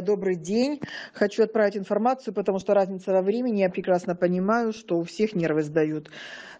Добрый день. Хочу отправить информацию, потому что разница во времени, я прекрасно понимаю, что у всех нервы сдают.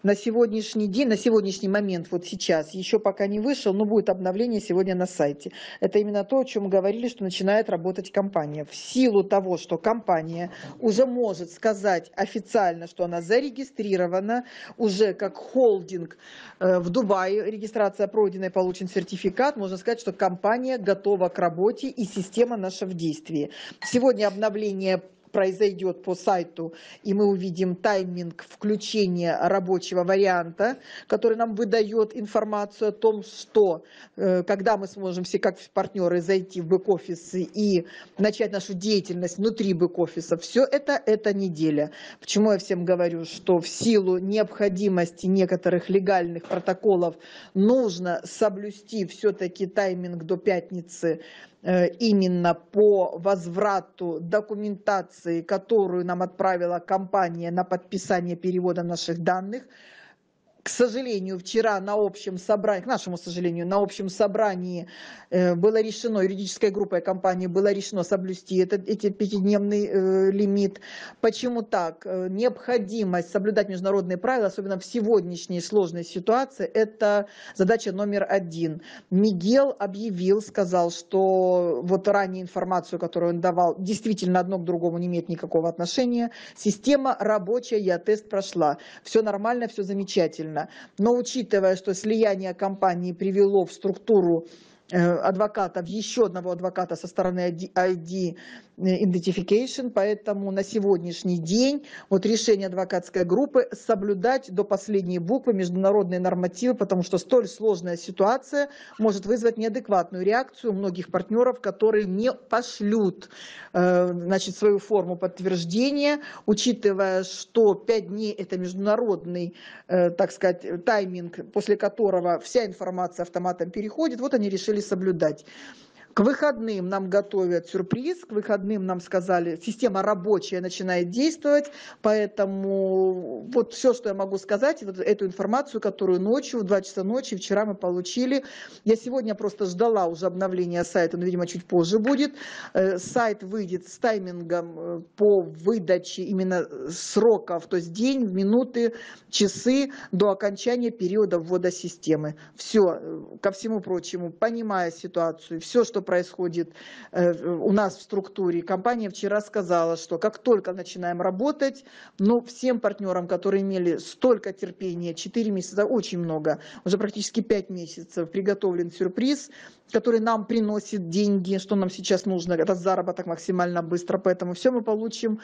На сегодняшний день, на сегодняшний момент, вот сейчас, еще пока не вышел, но будет обновление сегодня на сайте. Это именно то, о чем мы говорили, что начинает работать компания. В силу того, что компания уже может сказать официально, что она зарегистрирована, уже как холдинг э, в Дубае, регистрация пройдена и получен сертификат, можно сказать, что компания готова к работе и система наша в действии действии. Сегодня обновление произойдет по сайту, и мы увидим тайминг включения рабочего варианта, который нам выдает информацию о том, что э, когда мы сможем все как партнеры зайти в бэк-офисы и начать нашу деятельность внутри бэк-офиса, все это эта неделя. Почему я всем говорю, что в силу необходимости некоторых легальных протоколов нужно соблюсти все-таки тайминг до пятницы именно по возврату документации, которую нам отправила компания на подписание перевода наших данных к сожалению, вчера на общем собрании, к нашему сожалению, на общем собрании э, было решено, юридической группой компании было решено соблюсти этот, эти пятидневный э, лимит. Почему так? Э, необходимость соблюдать международные правила, особенно в сегодняшней сложной ситуации, это задача номер один. Мигел объявил, сказал, что вот ранее информацию, которую он давал, действительно одно к другому не имеет никакого отношения. Система рабочая, я тест прошла. Все нормально, все замечательно правильно. Но учитывая, что слияние компании привело в структуру адвокатов, еще одного адвоката со стороны ID Identification, поэтому на сегодняшний день вот решение адвокатской группы соблюдать до последней буквы международные нормативы, потому что столь сложная ситуация может вызвать неадекватную реакцию многих партнеров, которые не пошлют э, значит, свою форму подтверждения, учитывая, что 5 дней это международный, э, так сказать, тайминг, после которого вся информация автоматом переходит, вот они решили соблюдать. К выходным нам готовят сюрприз, к выходным нам сказали, система рабочая начинает действовать, поэтому вот все, что я могу сказать, вот эту информацию, которую ночью, в 2 часа ночи, вчера мы получили. Я сегодня просто ждала уже обновления сайта, но, видимо, чуть позже будет. Э, сайт выйдет с таймингом э, по выдаче именно сроков, то есть день, минуты, часы до окончания периода ввода системы. Все, э, ко всему прочему, понимая ситуацию, все, что происходит э, у нас в структуре. Компания вчера сказала, что как только начинаем работать, ну, всем партнерам, которые имели столько терпения, 4 месяца, очень много, уже практически 5 месяцев, приготовлен сюрприз, который нам приносит деньги, что нам сейчас нужно, это заработок максимально быстро, поэтому все мы получим,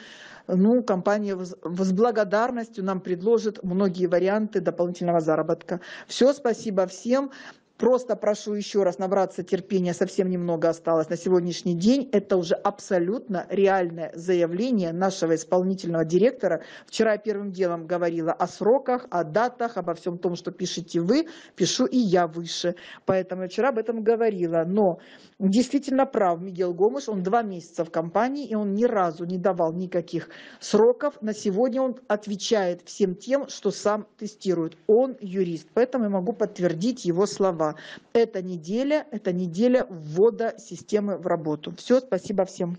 ну, компания с благодарностью нам предложит многие варианты дополнительного заработка. Все, спасибо всем. Просто прошу еще раз набраться терпения, совсем немного осталось на сегодняшний день. Это уже абсолютно реальное заявление нашего исполнительного директора. Вчера я первым делом говорила о сроках, о датах, обо всем том, что пишете вы, пишу и я выше. Поэтому вчера об этом говорила. Но действительно прав Мигел Гомыш, он два месяца в компании, и он ни разу не давал никаких сроков. На сегодня он отвечает всем тем, что сам тестирует. Он юрист, поэтому я могу подтвердить его слова. Эта неделя, это неделя ввода системы в работу. Все, спасибо всем.